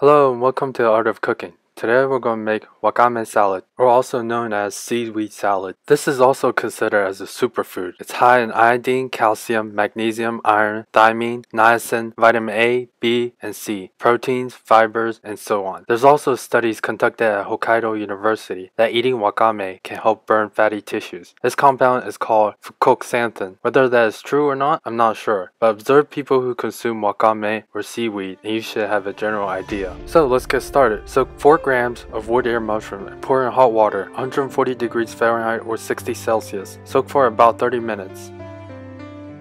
Hello and welcome to the Art of Cooking. Today we're going to make wakame salad, or also known as seaweed salad. This is also considered as a superfood. It's high in iodine, calcium, magnesium, iron, thiamine, niacin, vitamin A, B, and C, proteins, fibers, and so on. There's also studies conducted at Hokkaido University that eating wakame can help burn fatty tissues. This compound is called fucoxanthin. Whether that is true or not, I'm not sure, but observe people who consume wakame or seaweed and you should have a general idea. So let's get started. Soak 4 grams of wood ear mushroom and pour in hot water, 140 degrees Fahrenheit or 60 Celsius. Soak for about 30 minutes.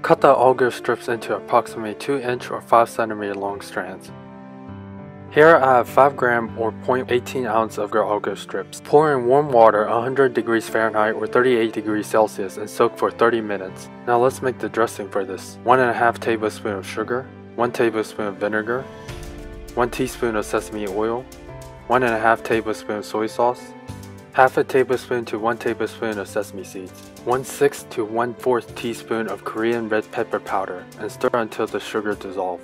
Cut the agar strips into approximately 2 inch or 5 centimeter long strands. Here I have 5 gram or 0.18 ounce of your agar strips. Pour in warm water 100 degrees Fahrenheit or 38 degrees Celsius and soak for 30 minutes. Now let's make the dressing for this. 1.5 tablespoon of sugar, 1 tablespoon of vinegar, 1 teaspoon of sesame oil, 1.5 tablespoon soy sauce, half a tablespoon to 1 tablespoon of sesame seeds. 1 6 to 1 4 teaspoon of Korean red pepper powder and stir until the sugar dissolves.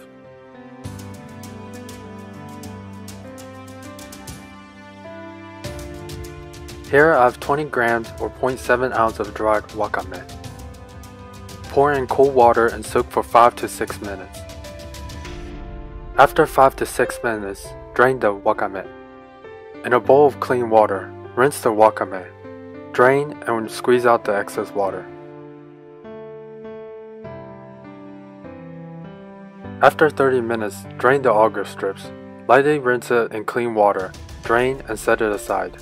Here I have 20 grams or 0.7 ounce of dried wakame. Pour in cold water and soak for 5 to 6 minutes. After 5 to 6 minutes, drain the wakame. In a bowl of clean water, rinse the wakame. Drain and squeeze out the excess water. After 30 minutes, drain the agar strips. Lightly rinse it in clean water, drain and set it aside.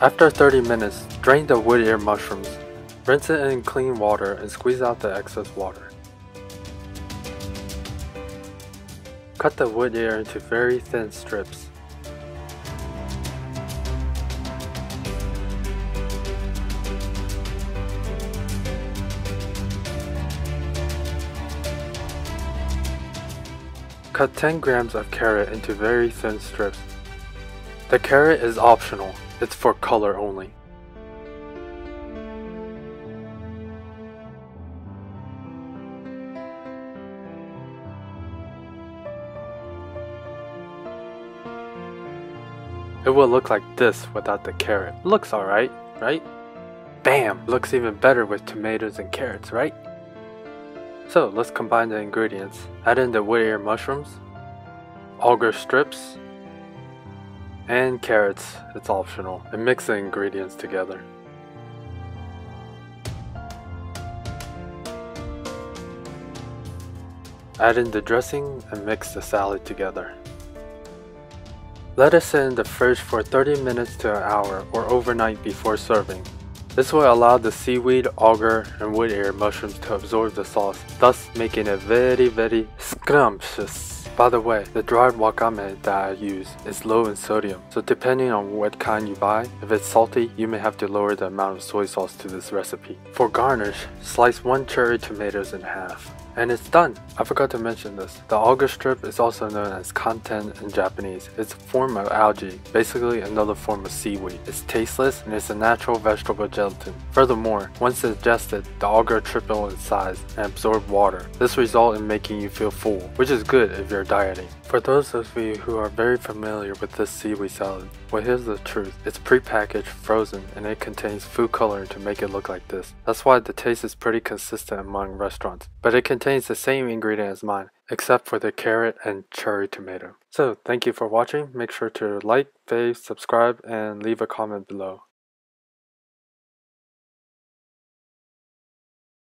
After 30 minutes, drain the wood ear mushrooms. Rinse it in clean water and squeeze out the excess water. Cut the wood ear into very thin strips. Cut 10 grams of carrot into very thin strips. The carrot is optional, it's for color only. It will look like this without the carrot. Looks alright, right? Bam! Looks even better with tomatoes and carrots, right? So let's combine the ingredients. Add in the wood ear mushrooms, agar strips, and carrots. It's optional. And mix the ingredients together. Add in the dressing and mix the salad together. Let it sit in the fridge for 30 minutes to an hour or overnight before serving. This will allow the seaweed, agar, and wood ear mushrooms to absorb the sauce, thus making it very very scrumptious. By the way, the dried wakame that I use is low in sodium, so depending on what kind you buy, if it's salty, you may have to lower the amount of soy sauce to this recipe. For garnish, slice one cherry tomatoes in half. And it's done! I forgot to mention this. The agar strip is also known as kanten in Japanese. It's a form of algae, basically another form of seaweed. It's tasteless and it's a natural vegetable gelatin. Furthermore, once digested, the agar triple in size and absorb water. This results in making you feel full, which is good if you're dieting. For those of you who are very familiar with this seaweed salad, well here's the truth. It's pre-packaged, frozen, and it contains food coloring to make it look like this. That's why the taste is pretty consistent among restaurants. But it contains the same ingredient as mine, except for the carrot and cherry tomato. So thank you for watching. Make sure to like, fave, subscribe, and leave a comment below.